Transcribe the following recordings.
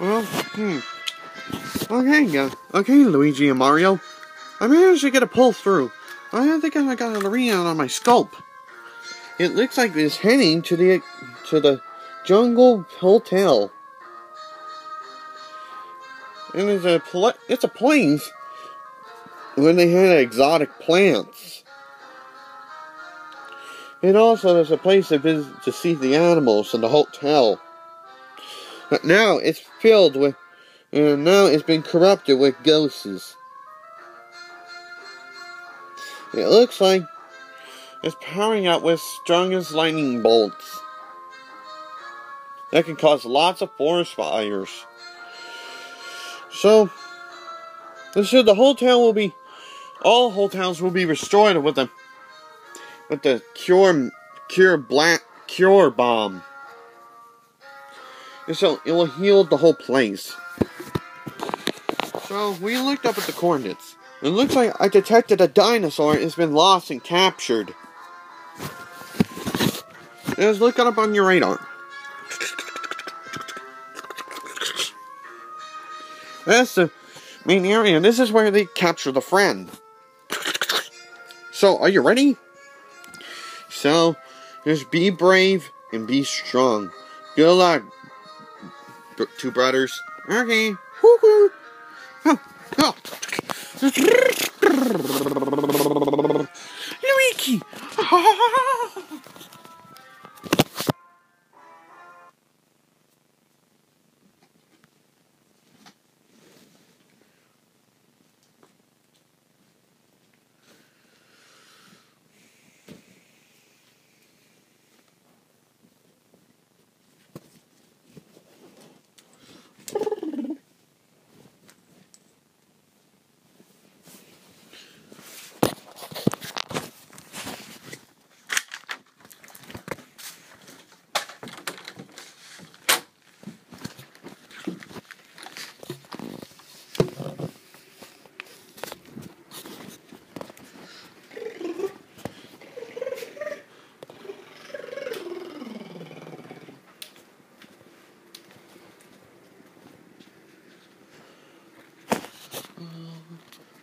Well, hmm. Okay, uh, okay, Luigi and Mario. I managed to get a pull through. I think I got an arena on my scope. It looks like it's heading to the to the Jungle Hotel. And it's a it's a place when they had exotic plants. And also, there's a place to visit to see the animals in the hotel. But now it's filled with, and now it's been corrupted with ghosts. It looks like it's powering up with strongest lightning bolts. That can cause lots of forest fires. So, so the whole town will be, all whole towns will be restored with the, with the cure, cure black cure bomb. And so it will heal the whole place. So we looked up at the coordinates. It looks like I detected a dinosaur has been lost and captured. Just look up on your radar. That's the uh, main area. This is where they capture the friend. So, are you ready? So, just be brave and be strong. Good luck, two brothers. Okay. Woo-hoo. Oh, oh. Luigi!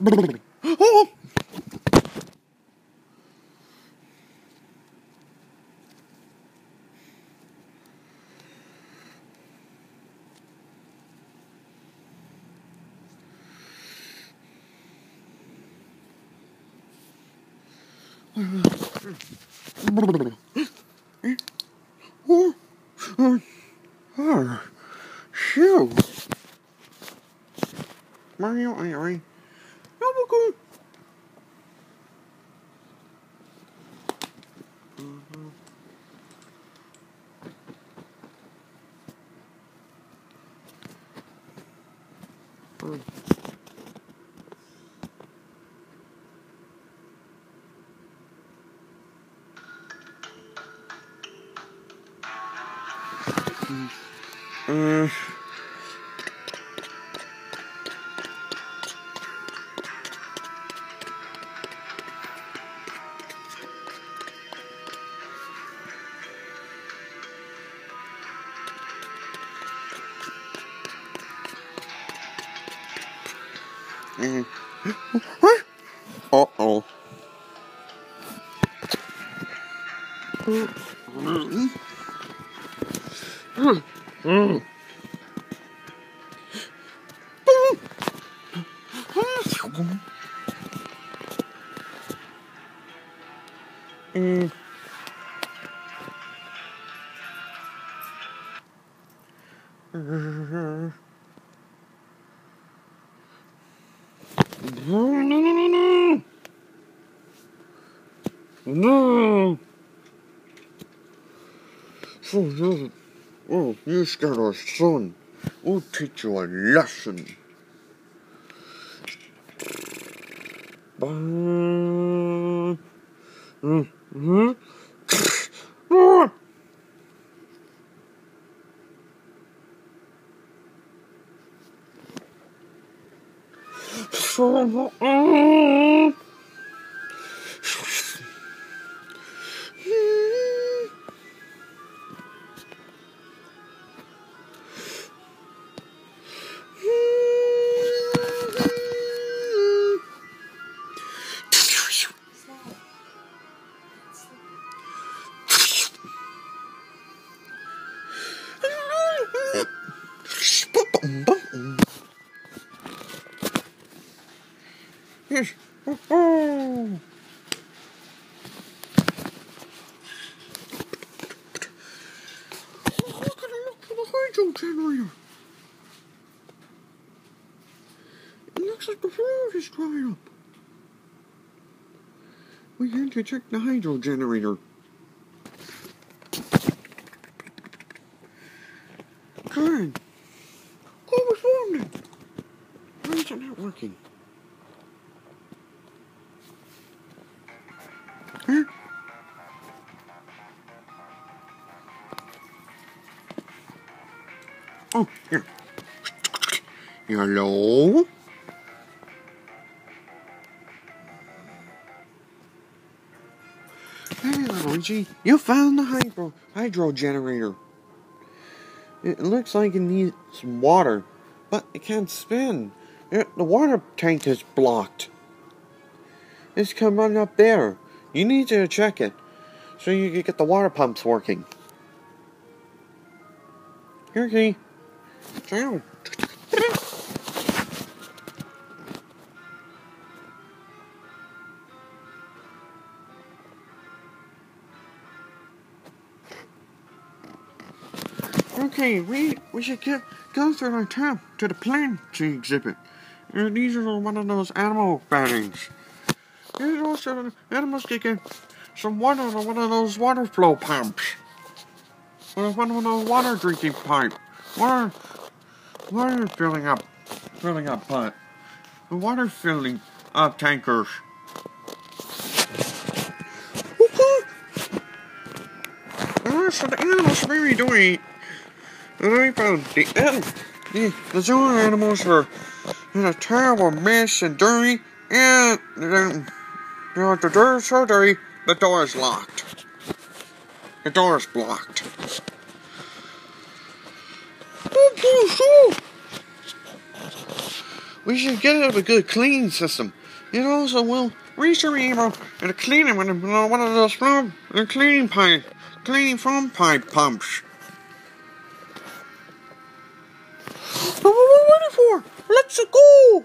ブリブリブリおブリブリブリ Uh, mm. Mm. Mm. No, no, no, no, no. No. Oh, you scared our son. We'll teach you a lesson. Mm-hmm. trouble. Boom, boom. Yes. Oh. Look at it, look for the hydro generator. It looks like the floor is drying up. We had to check the hydro generator. Good. What was wrong? Why is it not working? Hello? Hey, Luigi, you found the hydro hydro generator. It looks like it needs some water, but it can't spin. It, the water tank is blocked. It's coming up there. You need to check it so you can get the water pumps working. Here, Key. Down. Okay, we we should get go through our town to the plant exhibit. Uh, these are one of those animal paintings. Here's also animals getting some water on one of those water flow pumps. Or one of those water drinking pipe. Water water filling up filling up pipe. The water filling up tankers. Uh, so the animals really do eat. I found the, the, the zoo animals are in a terrible mess and dirty and you the door so dirty, the door is locked. The door is blocked. We should get it a good cleaning system. It also will reach your email and a cleaning with one of those from the cleaning pipe, cleaning from pipe pumps. What are we waiting for? Let's go!